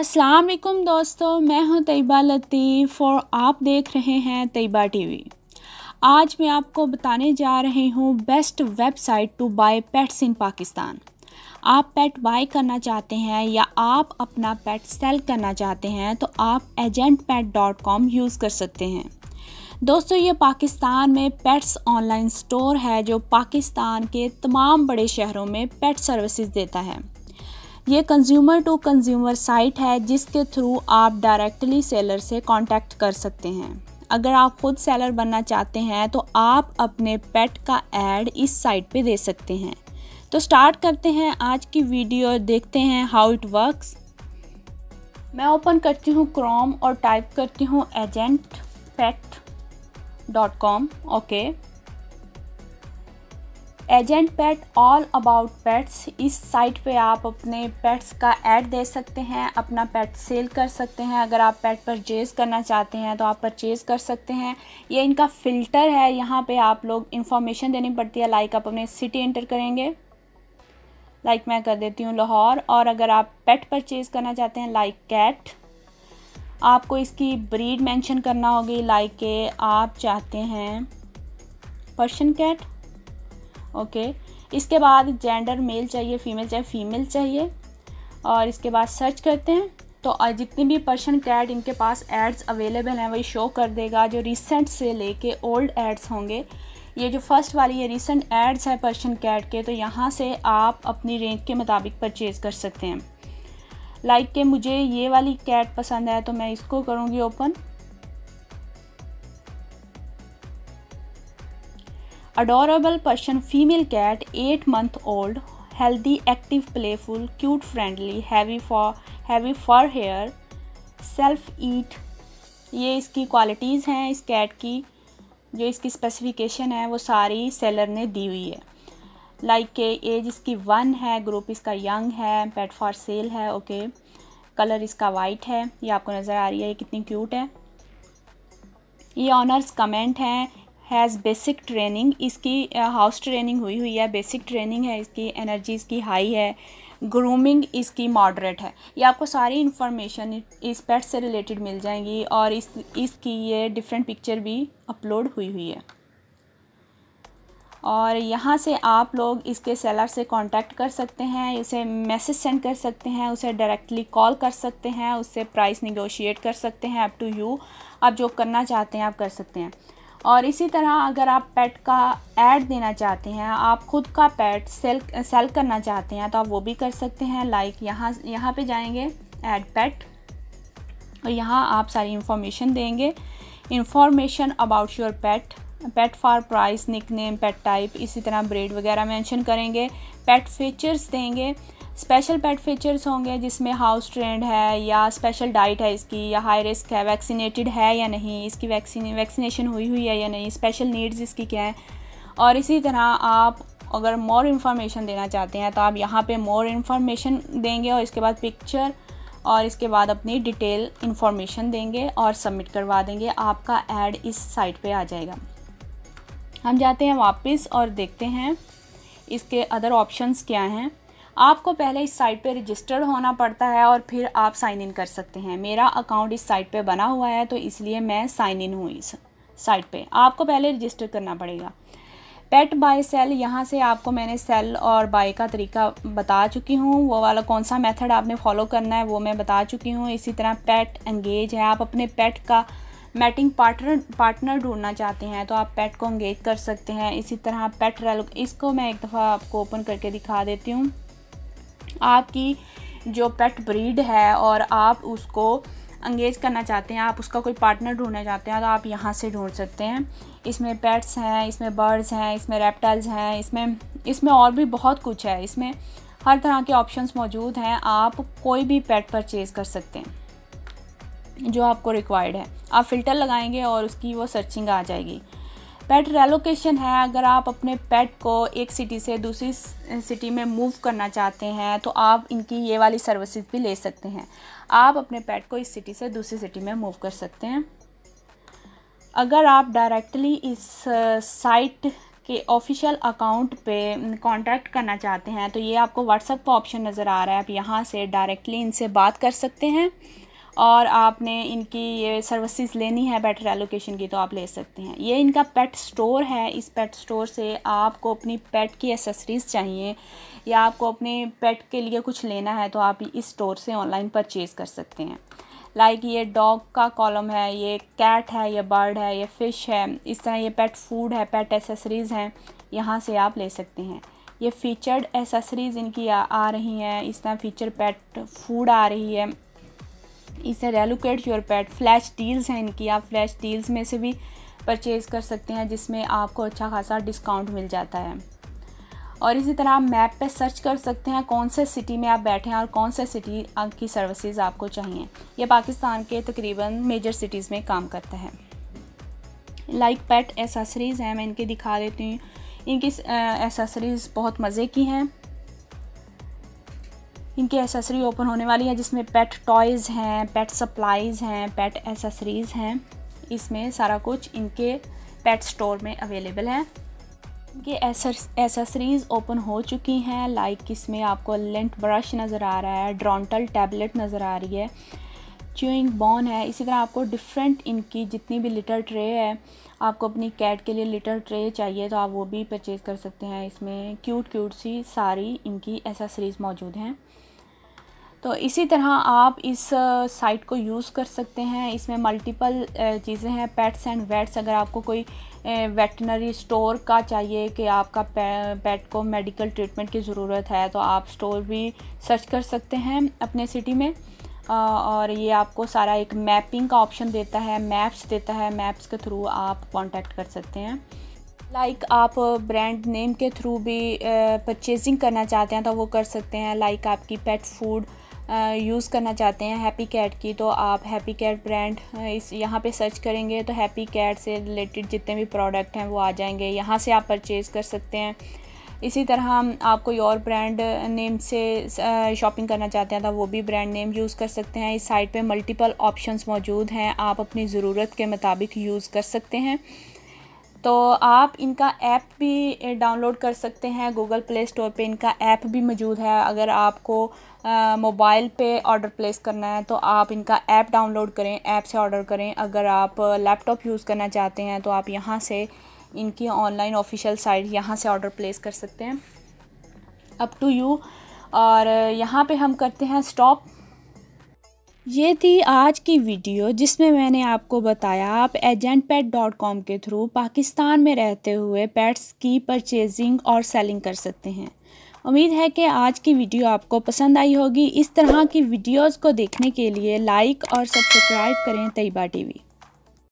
अस्सलाम वालेकुम दोस्तों, मैं हूँ तैयबा लतीफ़ और आप देख रहे हैं तैयबा टीवी। आज मैं आपको बताने जा रही हूँ best website to buy pets in Pakistan. आप पेट बाय करना चाहते हैं या आप अपना पेट सेल करना चाहते हैं तो आप agent pet dot com use कर सकते हैं। दोस्तों, ये पाकिस्तान में पेट्स ऑनलाइन स्टोर है जो पाकिस्तान के तमाम बड़े शहरों में पेट सर्विसेज़ देता है। ये कंज्यूमर टू कंज्यूमर साइट है जिसके थ्रू आप डायरेक्टली सेलर से कांटेक्ट कर सकते हैं। अगर आप खुद सेलर बनना चाहते हैं तो आप अपने पेट का एड इस साइट पे दे सकते हैं। तो स्टार्ट करते हैं आज की वीडियो देखते हैं हाउ इट वर्क्स मैं ओपन करती हूँ क्रोम और टाइप करती हूँ agent pet dot com okay agent pet all about pets, इस साइट पे आप अपने पेट्स का ऐड दे सकते हैं, अपना पेट सेल कर सकते हैं। अगर आप पेट परचेज़ करना चाहते हैं तो आप परचेज़ कर सकते हैं। ये इनका फ़िल्टर है, यहाँ पे आप लोग इंफॉर्मेशन देनी पड़ती है लाइक आप अपने सिटी एंटर करेंगे। लाइक मैं कर देती हूँ लाहौर, और अगर आप पेट परचेज़ करना चाहते हैं लाइक कैट आपको इसकी ब्रीड मेंशन करना होगी लाइक के आप चाहते हैं पर्शियन कैट। ओके। इसके बाद जेंडर मेल चाहिए फीमेल चाहिए फीमेल चाहिए। और इसके बाद सर्च करते हैं। तो जितनी भी पर्सन कैट इनके पास एड्स अवेलेबल हैं, वही शो कर देगा। जो रिसेंट से लेके ओल्ड एड्स होंगे, ये जो फ़र्स्ट वाली, ये रिसेंट एड्स है पर्शियन कैट के तो यहाँ से आप अपनी रेंज के मुताबिक परचेज़ कर सकते हैं। लाइक like के मुझे ये वाली कैट पसंद है तो मैं इसको करूँगी open adorable Persian female cat eight month old healthy active playful cute friendly heavy for heavy fur hair self eat ये इसकी क्वालिटीज़ हैं इस कैट की। जो इसकी स्पेसिफिकेशन है, वो सारी सेलर ने दी हुई है। लाइक के एज इसकी वन है ग्रुप इसका यंग है पेट फॉर सेल है ओके कलर इसका वाइट है, ये आपको नज़र आ रही है, ये कितनी क्यूट है। ये ऑनर्स कमेंट हैं हैज़ बेसिक ट्रेनिंग इसकी हाउस uh, ट्रेनिंग हुई हुई है बेसिक ट्रेनिंग है इसकी एनर्जी इसकी हाई है ग्रूमिंग इसकी मॉडरेट है। ये आपको सारी इन्फॉर्मेशन इस पेट से रिलेटेड मिल जाएँगी और इस इसकी ये डिफरेंट पिक्चर भी अपलोड हुई हुई है। और यहाँ से आप लोग इसके सेलर से कांटेक्ट कर सकते हैं इसे मैसेज सेंड कर सकते हैं उसे डायरेक्टली कॉल कर सकते हैं उससे प्राइस निगोशिएट कर सकते हैं अप टू यू आप जो करना चाहते हैं आप कर सकते हैं। और इसी तरह अगर आप पेट का ऐड देना चाहते हैं, आप खुद का पेट सेल सेल करना चाहते हैं तो आप वो भी कर सकते हैं। लाइक यहाँ यहाँ पे जाएँगे ऐड पेट और यहाँ आप सारी इंफॉर्मेशन देंगे। Information about your pet pet for price nick name pet type इसी तरह ब्रेड वगैरह मेंशन करेंगे। पेट फीचर्स देंगे। स्पेशल पेट फीचर्स होंगे जिसमें हाउस ट्रेंड है या स्पेशल डाइट है इसकी, या हाई रिस्क है वैक्सीनेटेड है या नहीं, इसकी वैक्सीन वैक्सीनेशन हुई हुई है या नहीं स्पेशल नीड्स इसकी क्या है? और इसी तरह आप अगर मोर इन्फॉर्मेशन देना चाहते हैं तो आप यहाँ पे मोर इन्फॉर्मेशन देंगे और इसके बाद पिक्चर और इसके बाद अपनी डिटेल इन्फॉर्मेशन देंगे और सबमिट करवा देंगे। आपका ऐड इस साइट पे आ जाएगा। हम जाते हैं वापस और देखते हैं इसके अदर ऑप्शंस क्या हैं। आपको पहले इस साइट पे रजिस्टर्ड होना पड़ता है और फिर आप साइन इन कर सकते हैं। मेरा अकाउंट इस साइट पे बना हुआ है तो इसलिए मैं साइन इन हुई इस साइट पे। आपको पहले रजिस्टर करना पड़ेगा। पेट बाय सेल यहाँ से आपको मैंने सेल और बाय का तरीका बता चुकी हूँ। वो वाला कौन सा मेथड आपने फॉलो करना है, वो मैं बता चुकी हूँ। इसी तरह पेट एंगेज है। आप अपने पेट का मैटिंग पार्टनर पार्टनर ढूंढना चाहते हैं तो आप पेट को एंगेज कर सकते हैं। इसी तरह पेट रेल इसको मैं एक दफ़ा आपको ओपन करके दिखा देती हूँ। आपकी जो पेट ब्रीड है और आप उसको अंगेज करना चाहते हैं, आप उसका कोई पार्टनर ढूंढना चाहते हैं तो आप यहाँ से ढूंढ सकते हैं। इसमें पेट्स हैं, इसमें बर्ड्स हैं, इसमें रेप्टाइल्स हैं, इसमें इसमें और भी बहुत कुछ है। इसमें हर तरह के ऑप्शंस मौजूद हैं, आप कोई भी पेट परचेज़ कर सकते हैं, जो आपको रिक्वायर्ड है। आप फ़िल्टर लगाएँगे और उसकी वो सर्चिंग आ जाएगी। पेट रेलोकेशन है, अगर आप अपने पेट को एक सिटी से दूसरी सिटी में मूव करना चाहते हैं तो आप इनकी ये वाली सर्विसेज़ भी ले सकते हैं। आप अपने पेट को इस सिटी से दूसरी सिटी में मूव कर सकते हैं। अगर आप डायरेक्टली इस साइट के ऑफिशियल अकाउंट पे कांटेक्ट करना चाहते हैं तो ये आपको व्हाट्सएप का ऑप्शन नज़र आ रहा है। आप यहाँ से डायरेक्टली इनसे बात कर सकते हैं। और आपने इनकी ये सर्विसेज़ लेनी है बेटर एलोकेशन की तो आप ले सकते हैं। ये इनका पेट स्टोर है। इस पेट स्टोर से आपको अपनी पेट की एसेसरीज़ चाहिए या आपको अपने पेट के लिए कुछ लेना है तो आप इस स्टोर से ऑनलाइन परचेज़ कर सकते हैं। लाइक like ये डॉग का कॉलम है ये कैट है ये बर्ड है ये फ़िश है इस तरह ये पेट फ़ूड है पेट एसेसरीज़ हैं यहाँ से आप ले सकते हैं। ये फ़ीचर्ड एसेसरीज़ इनकी आ, आ रही हैं इस तरह फ़ीचर पेट फ़ूड आ रही है। इसे relocate your pet flash deals हैं इनकी। आप फ्लैश डील्स में से भी परचेज़ कर सकते हैं, जिसमें आपको अच्छा खासा डिस्काउंट मिल जाता है। और इसी तरह आप मैप पे सर्च कर सकते हैं कौन से सिटी में आप बैठे हैं और कौन से सिटी की सर्विसेज़ आपको चाहिए। यह पाकिस्तान के तकरीबन मेजर सिटीज़ में काम करता है। लाइक पेट एसेसरीज़ हैं, मैं इनके दिखा देती हूँ। इनकी एसेसरीज़ बहुत मज़े की हैं। इनकी एसेसरी ओपन होने वाली है, जिसमें पेट टॉयज़ हैं पेट सप्लाईज़ हैं पेट एसेसरीज़ हैं। इसमें सारा कुछ इनके पेट स्टोर में अवेलेबल है। इनके एसेसरीज़ ओपन हो चुकी हैं लाइक इसमें आपको लेंट ब्रश नज़र आ रहा है ड्रॉन्टल टैबलेट नज़र आ रही है च्यूइंग बॉन है। इसी तरह आपको डिफरेंट इनकी जितनी भी लिटर ट्रे है, आपको अपनी कैट के लिए लिटर ट्रे चाहिए तो आप वो भी परचेज़ कर सकते हैं। इसमें क्यूट क्यूट सी सारी इनकी एसेसरीज़ मौजूद हैं। तो इसी तरह आप इस साइट को यूज़ कर सकते हैं। इसमें मल्टीपल चीज़ें हैं पेट्स एंड वेट्स अगर आपको कोई वेटनरी स्टोर का चाहिए कि आपका पेट को मेडिकल ट्रीटमेंट की ज़रूरत है तो आप स्टोर भी सर्च कर सकते हैं अपने सिटी में। और ये आपको सारा एक मैपिंग का ऑप्शन देता है मैप्स देता है। मैप्स के थ्रू आप कांटेक्ट कर सकते हैं। लाइक like आप ब्रांड नेम के थ्रू भी परचेजिंग करना चाहते हैं तो वो कर सकते हैं। लाइक like आपकी पेट फ़ूड यूज़ करना चाहते हैं हैप्पी कैट की तो आप हैप्पी कैट ब्रांड इस यहाँ पे सर्च करेंगे तो हैप्पी कैट से रिलेटेड जितने भी प्रोडक्ट हैं वो आ जाएँगे। यहाँ से आप परचेज़ कर सकते हैं। इसी तरह आप कोई और ब्रांड नेम से शॉपिंग करना चाहते हैं तो वो भी ब्रांड नेम यूज़ कर सकते हैं। इस साइट पे मल्टीपल ऑप्शंस मौजूद हैं। आप अपनी ज़रूरत के मुताबिक यूज़ कर सकते हैं। तो आप इनका ऐप भी डाउनलोड कर सकते हैं। गूगल प्ले स्टोर पे इनका ऐप भी मौजूद है। अगर आपको मोबाइल पे ऑर्डर प्लेस करना है तो आप इनका ऐप डाउनलोड करें, ऐप से ऑर्डर करें। अगर आप लैपटॉप यूज़ करना चाहते हैं तो आप यहाँ से इनकी ऑनलाइन ऑफिशियल साइट यहाँ से ऑर्डर प्लेस कर सकते हैं। Up to you. और यहाँ पे हम करते हैं स्टॉप। ये थी आज की वीडियो, जिसमें मैंने आपको बताया, आप एजेंट पेट डॉट कॉम के थ्रू पाकिस्तान में रहते हुए पैट्स की परचेजिंग और सेलिंग कर सकते हैं। उम्मीद है कि आज की वीडियो आपको पसंद आई होगी। इस तरह की वीडियोस को देखने के लिए लाइक और सब्सक्राइब करें तैयबा टीवी।